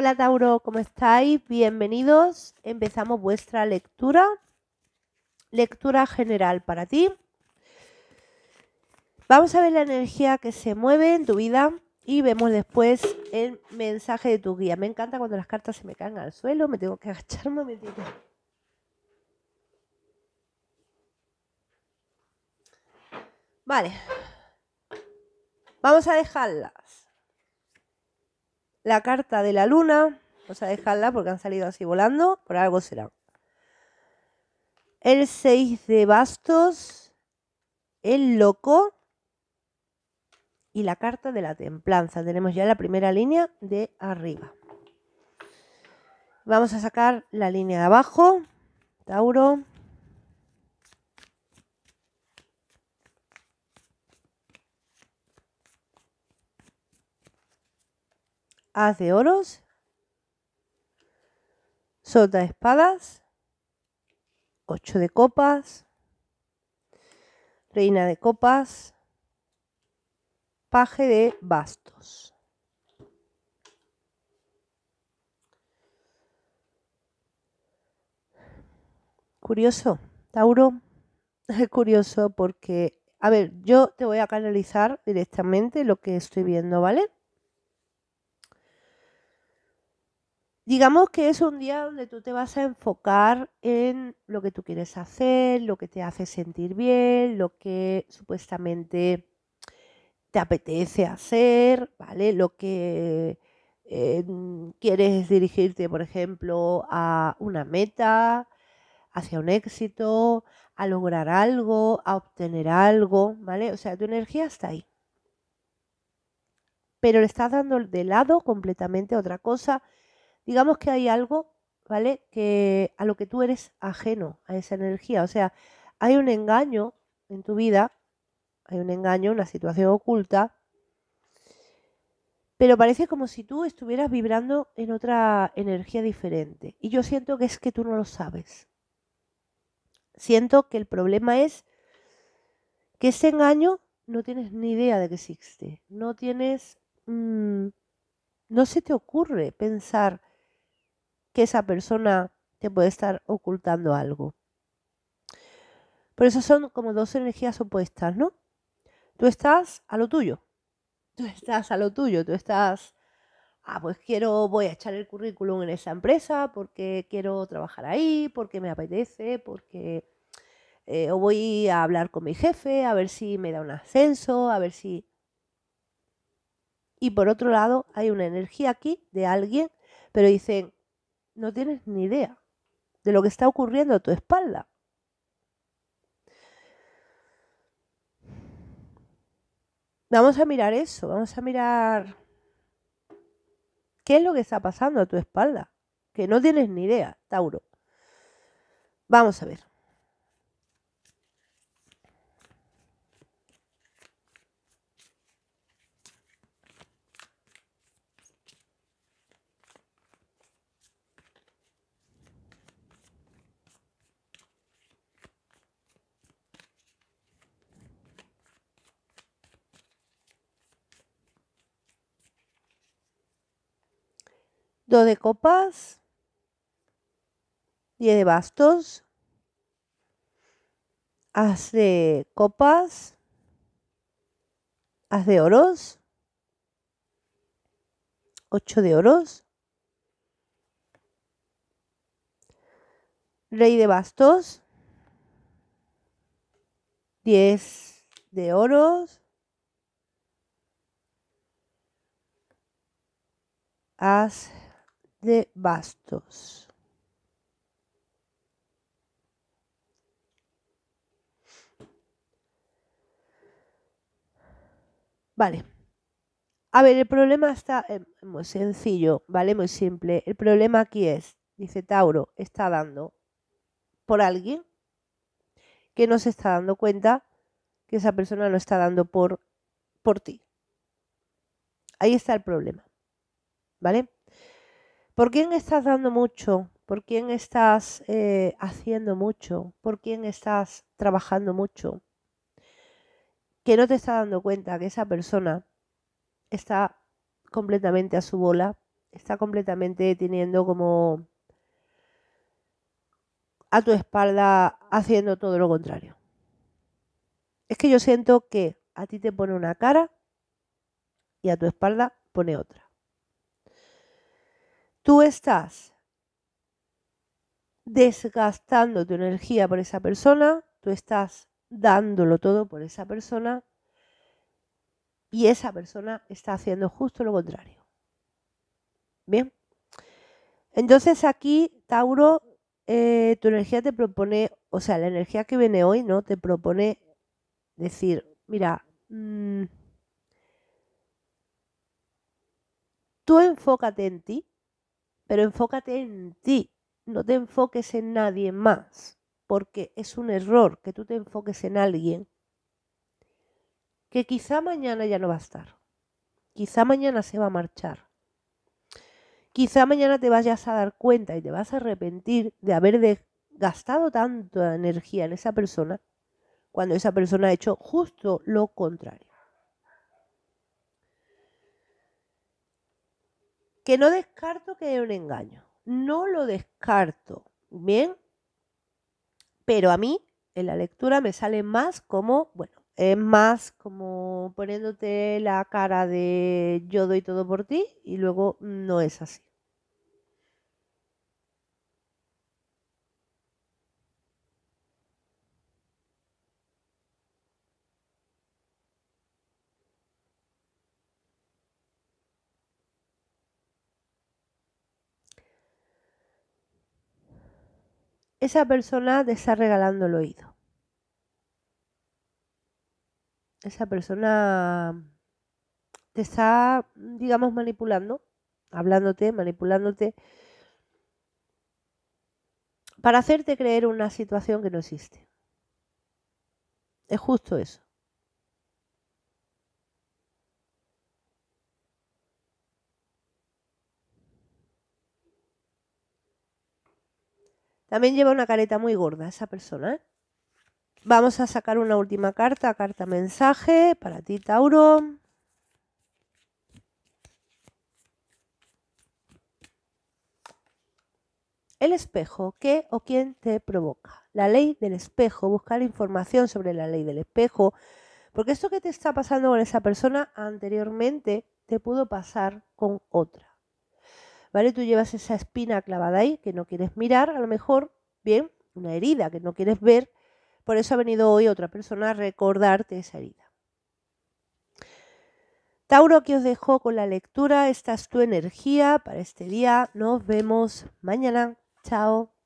Hola Tauro, ¿cómo estáis? Bienvenidos. Empezamos vuestra lectura. Lectura general para ti. Vamos a ver la energía que se mueve en tu vida y vemos después el mensaje de tu guía. Me encanta cuando las cartas se me caen al suelo, me tengo que agachar un momentito. Vale. Vamos a dejarlas. La carta de la luna, vamos a dejarla porque han salido así volando, por algo será. El 6 de bastos, el loco y la carta de la templanza. Tenemos ya la primera línea de arriba. Vamos a sacar la línea de abajo. Tauro. Haz de oros. Sota de espadas. Ocho de copas. Reina de copas paje de bastos. Curioso, Tauro, es curioso porque, a ver, yo te voy a canalizar directamente lo que estoy viendo, ¿vale? Digamos que es un día donde tú te vas a enfocar en lo que tú quieres hacer, lo que te hace sentir bien, lo que supuestamente te apetece hacer, ¿vale? Lo que eh, quieres dirigirte, por ejemplo, a una meta, hacia un éxito, a lograr algo, a obtener algo, ¿vale? O sea, tu energía está ahí. Pero le estás dando de lado completamente otra cosa. Digamos que hay algo, ¿vale? Que a lo que tú eres ajeno a esa energía. O sea, hay un engaño en tu vida hay un engaño, una situación oculta, pero parece como si tú estuvieras vibrando en otra energía diferente. Y yo siento que es que tú no lo sabes. Siento que el problema es que ese engaño no tienes ni idea de que existe. No tienes... Mm, no se te ocurre pensar que esa persona te puede estar ocultando algo. Por eso son como dos energías opuestas, ¿no? Tú estás a lo tuyo. Tú estás a lo tuyo. Tú estás, ah, pues quiero, voy a echar el currículum en esa empresa porque quiero trabajar ahí, porque me apetece, porque... Eh, o voy a hablar con mi jefe a ver si me da un ascenso, a ver si... Y por otro lado, hay una energía aquí de alguien, pero dicen, no tienes ni idea de lo que está ocurriendo a tu espalda. Vamos a mirar eso, vamos a mirar qué es lo que está pasando a tu espalda, que no tienes ni idea, Tauro. Vamos a ver. Dos de copas. Diez de bastos. Haz de copas. Haz de oros. Ocho de oros. Rey de bastos. Diez de oros. Haz de bastos. Vale. A ver, el problema está eh, muy sencillo, ¿vale? Muy simple. El problema aquí es, dice Tauro, está dando por alguien que no se está dando cuenta que esa persona no está dando por, por ti. Ahí está el problema, ¿vale? ¿Por quién estás dando mucho? ¿Por quién estás eh, haciendo mucho? ¿Por quién estás trabajando mucho? Que no te está dando cuenta que esa persona está completamente a su bola, está completamente teniendo como a tu espalda haciendo todo lo contrario. Es que yo siento que a ti te pone una cara y a tu espalda pone otra. Tú estás desgastando tu energía por esa persona, tú estás dándolo todo por esa persona y esa persona está haciendo justo lo contrario. Bien. Entonces aquí, Tauro, eh, tu energía te propone, o sea, la energía que viene hoy, ¿no? Te propone decir, mira, mm, tú enfócate en ti, pero enfócate en ti, no te enfoques en nadie más, porque es un error que tú te enfoques en alguien que quizá mañana ya no va a estar, quizá mañana se va a marchar Quizá mañana te vayas a dar cuenta y te vas a arrepentir de haber gastado tanta energía en esa persona cuando esa persona ha hecho justo lo contrario. Que no descarto que haya un engaño. No lo descarto. Bien. Pero a mí en la lectura me sale más como, bueno, es más como poniéndote la cara de yo doy todo por ti y luego no es así. Esa persona te está regalando el oído. Esa persona te está, digamos, manipulando, hablándote, manipulándote, para hacerte creer una situación que no existe. Es justo eso. También lleva una careta muy gorda esa persona. ¿eh? Vamos a sacar una última carta, carta mensaje para ti, Tauro. El espejo, ¿qué o quién te provoca? La ley del espejo, buscar información sobre la ley del espejo, porque esto que te está pasando con esa persona anteriormente te pudo pasar con otra. ¿Vale? Tú llevas esa espina clavada ahí que no quieres mirar, a lo mejor, bien, una herida que no quieres ver, por eso ha venido hoy otra persona a recordarte esa herida. Tauro, aquí os dejo con la lectura. Esta es tu energía para este día. Nos vemos mañana. Chao.